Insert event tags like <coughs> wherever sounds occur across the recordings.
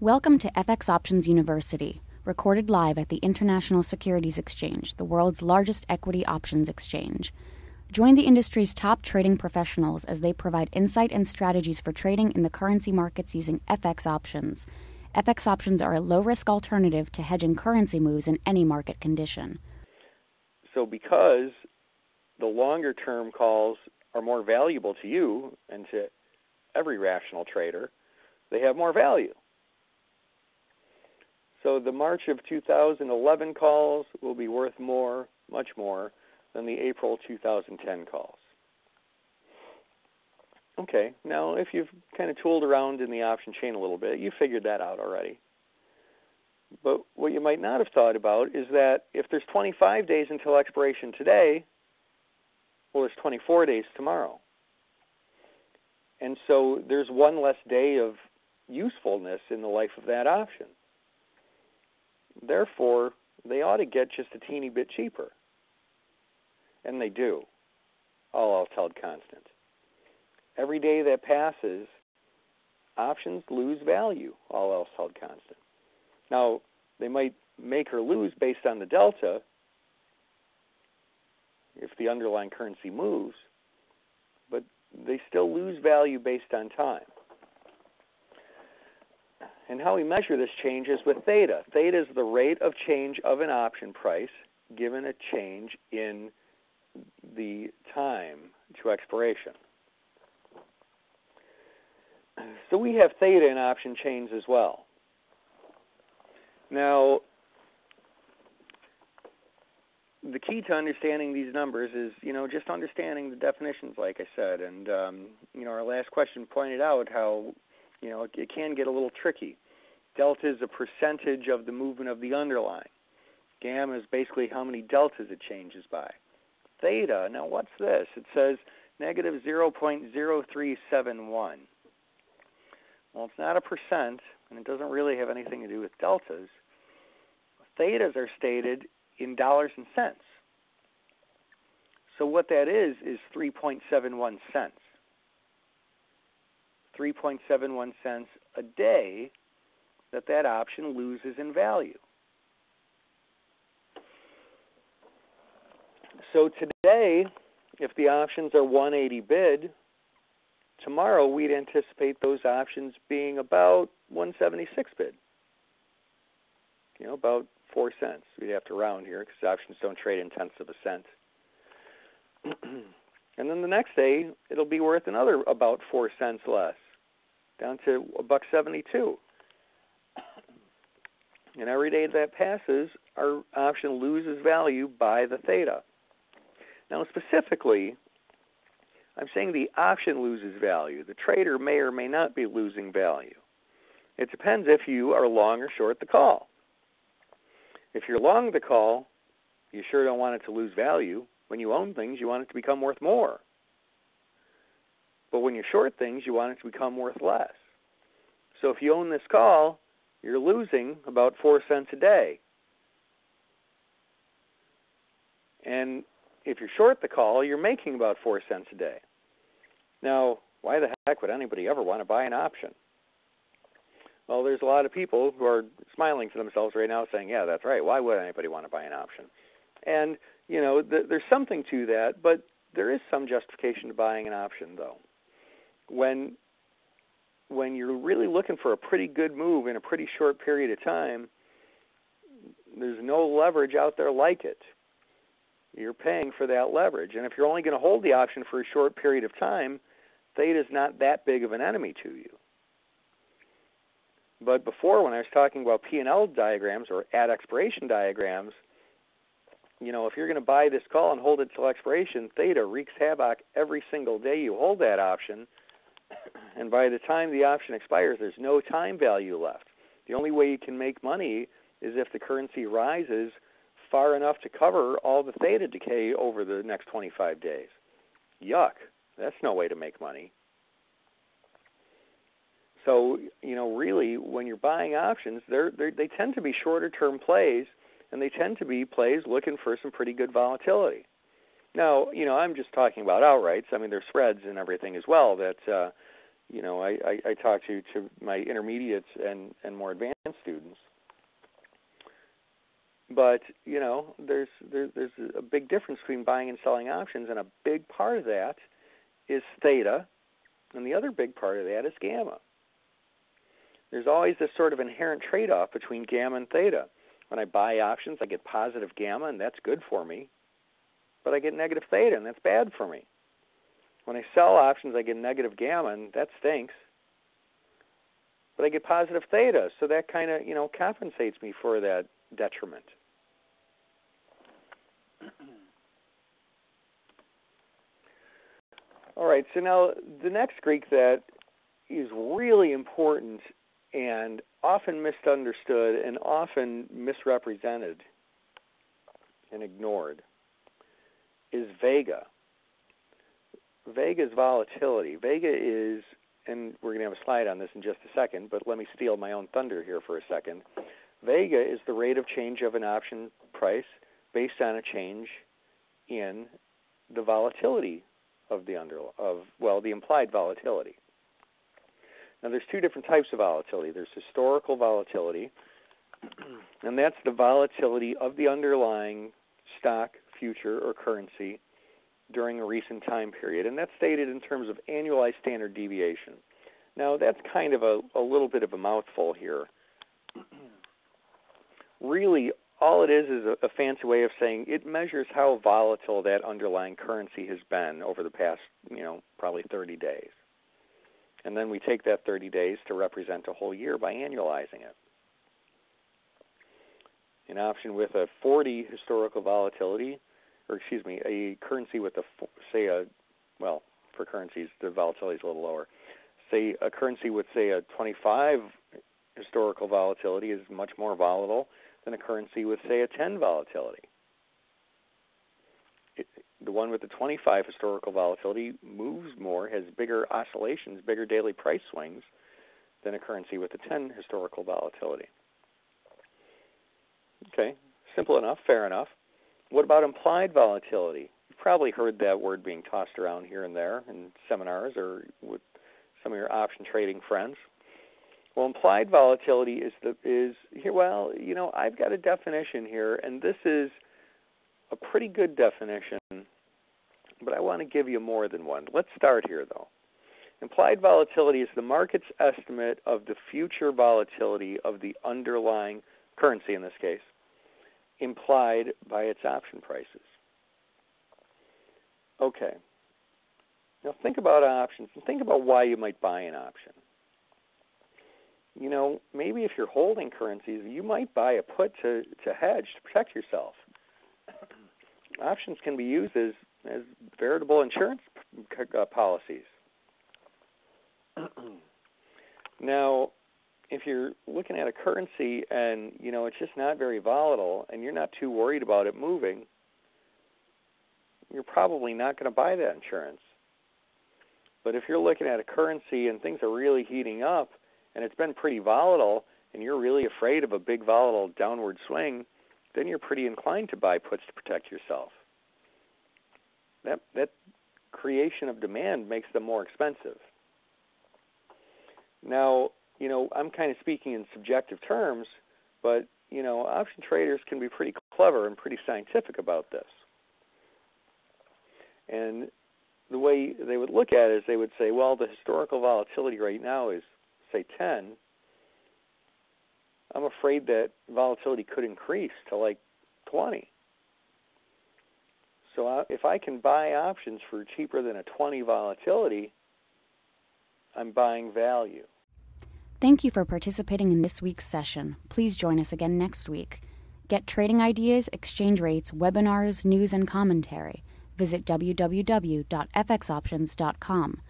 Welcome to FX Options University, recorded live at the International Securities Exchange, the world's largest equity options exchange. Join the industry's top trading professionals as they provide insight and strategies for trading in the currency markets using FX options. FX options are a low risk alternative to hedging currency moves in any market condition. So, because the longer term calls are more valuable to you and to every rational trader, they have more value. So the March of 2011 calls will be worth more, much more, than the April 2010 calls. Okay, now if you've kind of tooled around in the option chain a little bit, you figured that out already. But what you might not have thought about is that if there's 25 days until expiration today, well, there's 24 days tomorrow. And so there's one less day of usefulness in the life of that option. Therefore, they ought to get just a teeny bit cheaper. And they do, all else held constant. Every day that passes, options lose value, all else held constant. Now, they might make or lose based on the delta if the underlying currency moves, but they still lose value based on time. And how we measure this change is with theta. Theta is the rate of change of an option price given a change in the time to expiration. So we have theta in option chains as well. Now, the key to understanding these numbers is, you know, just understanding the definitions, like I said. And, um, you know, our last question pointed out how you know, it, it can get a little tricky. Delta is a percentage of the movement of the underlying. Gamma is basically how many deltas it changes by. Theta, now what's this? It says negative 0.0371. Well, it's not a percent, and it doesn't really have anything to do with deltas. Thetas are stated in dollars and cents. So what that is is 3.71 cents. 3.71 cents a day that that option loses in value. So today, if the options are 180 bid, tomorrow we'd anticipate those options being about 176 bid. You know, about 4 cents. We'd have to round here because options don't trade in tenths of a cent. <clears throat> and then the next day, it'll be worth another about 4 cents less down to a buck 72. And every day that passes, our option loses value by the theta. Now specifically, I'm saying the option loses value. The trader may or may not be losing value. It depends if you are long or short the call. If you're long the call, you sure don't want it to lose value. When you own things, you want it to become worth more. But when you short things, you want it to become worth less. So if you own this call, you're losing about 4 cents a day. And if you're short the call, you're making about 4 cents a day. Now, why the heck would anybody ever want to buy an option? Well, there's a lot of people who are smiling to themselves right now saying, yeah, that's right. Why would anybody want to buy an option? And, you know, th there's something to that, but there is some justification to buying an option, though when when you're really looking for a pretty good move in a pretty short period of time, there's no leverage out there like it. You're paying for that leverage. And if you're only going to hold the option for a short period of time, theta is not that big of an enemy to you. But before, when I was talking about P&L diagrams or at expiration diagrams, you know, if you're going to buy this call and hold it till expiration, theta wreaks havoc every single day you hold that option <coughs> and by the time the option expires, there's no time value left. The only way you can make money is if the currency rises far enough to cover all the theta decay over the next 25 days. Yuck. That's no way to make money. So, you know, really, when you're buying options, they're, they're, they tend to be shorter-term plays, and they tend to be plays looking for some pretty good volatility. Now, you know, I'm just talking about outrights. I mean, there's spreads and everything as well that, uh, you know, I, I, I talk to, to my intermediates and, and more advanced students. But, you know, there's, there, there's a big difference between buying and selling options, and a big part of that is theta, and the other big part of that is gamma. There's always this sort of inherent trade-off between gamma and theta. When I buy options, I get positive gamma, and that's good for me. But I get negative theta, and that's bad for me. When I sell options, I get negative gamma, and that stinks. But I get positive theta, so that kind of, you know, compensates me for that detriment. <clears throat> All right, so now the next Greek that is really important and often misunderstood and often misrepresented and ignored is vega. Vega is volatility. Vega is, and we're going to have a slide on this in just a second, but let me steal my own thunder here for a second. Vega is the rate of change of an option price based on a change in the volatility of the under of well the implied volatility. Now there's two different types of volatility. There's historical volatility, <clears throat> and that's the volatility of the underlying stock, future, or currency during a recent time period, and that's stated in terms of annualized standard deviation. Now that's kind of a, a little bit of a mouthful here. <clears throat> really, all it is is a, a, fancy way of saying it measures how volatile that underlying currency has been over the past, you know, probably 30 days. And then we take that 30 days to represent a whole year by annualizing it. An option with a 40 historical volatility, or excuse me, a currency with a, say a, well, for currencies, the volatility is a little lower. Say a currency with, say, a 25 historical volatility is much more volatile than a currency with, say, a 10 volatility. It, the one with the 25 historical volatility moves more, has bigger oscillations, bigger daily price swings than a currency with a 10 historical volatility. Okay, simple enough, fair enough. What about implied volatility? You've probably heard that word being tossed around here and there in seminars or with some of your option trading friends. Well, implied volatility is the is here. Well, you know, I've got a definition here, and this is a pretty good definition, but I want to give you more than one. Let's start here, though. Implied volatility is the market's estimate of the future volatility of the underlying currency, in this case, implied by its option prices. Okay. Now think about options and think about why you might buy an option you know, maybe if you're holding currencies, you might buy a put to, to hedge to protect yourself. <coughs> Options can be used as, as veritable insurance uh, policies. <coughs> now, if you're looking at a currency and, you know, it's just not very volatile and you're not too worried about it moving, you're probably not going to buy that insurance. But if you're looking at a currency and things are really heating up, and it's been pretty volatile, and you're really afraid of a big volatile downward swing, then you're pretty inclined to buy puts to protect yourself. That, that creation of demand makes them more expensive. Now, you know, I'm kind of speaking in subjective terms, but, you know, option traders can be pretty clever and pretty scientific about this. And the way they would look at it is they would say, well, the historical volatility right now is say 10, I'm afraid that volatility could increase to like 20. So uh, if I can buy options for cheaper than a 20 volatility, I'm buying value. Thank you for participating in this week's session. Please join us again next week. Get trading ideas, exchange rates, webinars, news, and commentary. Visit www.fxoptions.com.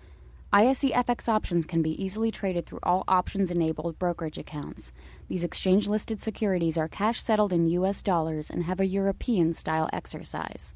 ISE FX options can be easily traded through all options enabled brokerage accounts. These exchange listed securities are cash settled in US dollars and have a European style exercise.